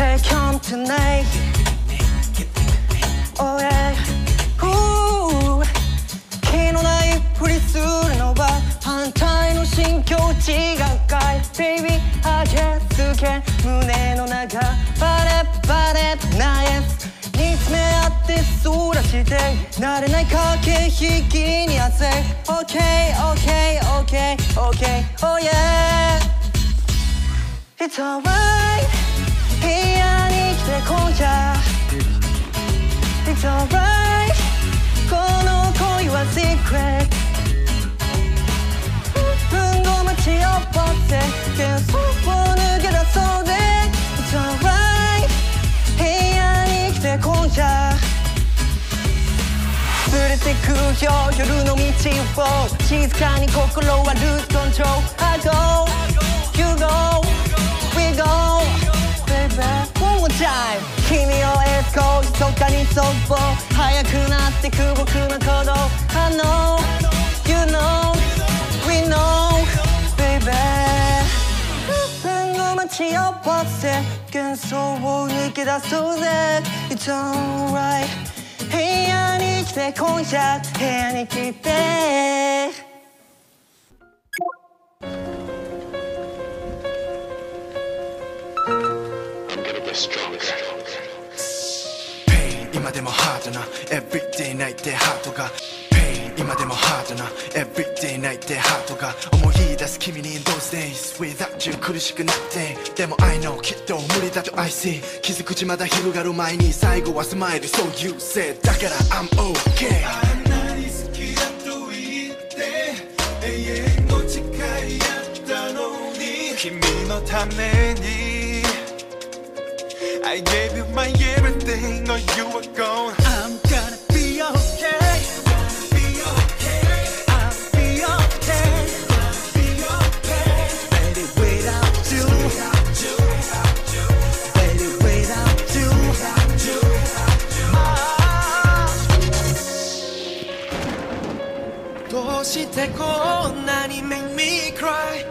take home tonight. Oh yeah. Ooh. 気のないふりするのは反対の心境違うかい Baby, あげつけ胸の中バレッバレッナイス煮詰め合ってそらして慣れない駆け引きに汗 OK, OK, OK, OK, Oh yeah It's alright に来て今夜連れてくよ夜の道を静かに心はルートン上 I go You go We go Baby One more time. 君をエスコートかにそっぽ早くなってく僕の声分の街をポッて幻想を抜け出そうぜ。It's alright. 部屋に来て今夜部屋に来て。Pain 今でもハードな。Everyday 泣いてハートが今でもハードな Everyday 泣いてハートが思い出す君に in those days Without you 苦しくなってでも I know きっと無理だと I see 気づくちまだ広がる前に最後はスマイル So you said だから I'm okay あんなに好きだと言って永遠の誓いやったのに君のために I gave you my everything Oh you were gone I'm gonna be okay してこんなに make me cry